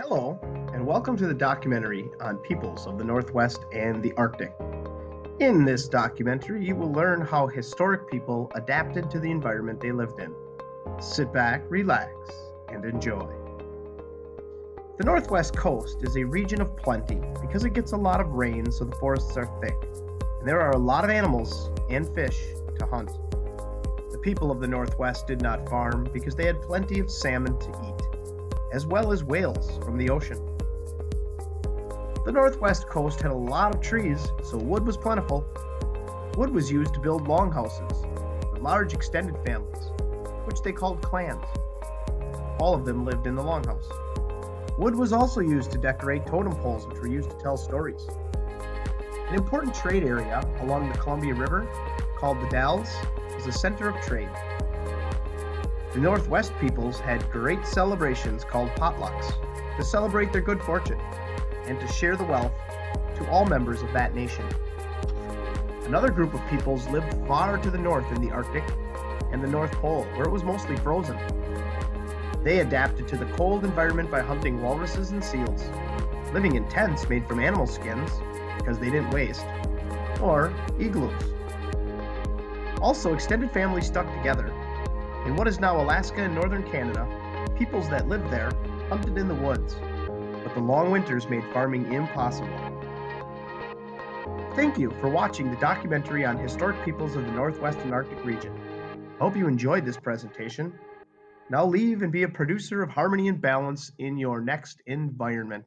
Hello, and welcome to the documentary on peoples of the Northwest and the Arctic. In this documentary, you will learn how historic people adapted to the environment they lived in. Sit back, relax, and enjoy. The Northwest Coast is a region of plenty because it gets a lot of rain, so the forests are thick, and there are a lot of animals and fish to hunt. The people of the Northwest did not farm because they had plenty of salmon to eat as well as whales from the ocean. The northwest coast had a lot of trees, so wood was plentiful. Wood was used to build longhouses for large extended families, which they called clans. All of them lived in the longhouse. Wood was also used to decorate totem poles, which were used to tell stories. An important trade area along the Columbia River, called the Dalles, was a center of trade. The Northwest peoples had great celebrations called potlatches to celebrate their good fortune and to share the wealth to all members of that nation. Another group of peoples lived far to the north in the Arctic and the North Pole, where it was mostly frozen. They adapted to the cold environment by hunting walruses and seals, living in tents made from animal skins because they didn't waste, or igloos. Also, extended families stuck together in what is now Alaska and northern Canada, peoples that lived there hunted in the woods, but the long winters made farming impossible. Thank you for watching the documentary on historic peoples of the Northwestern Arctic region. Hope you enjoyed this presentation. Now leave and be a producer of harmony and balance in your next environment.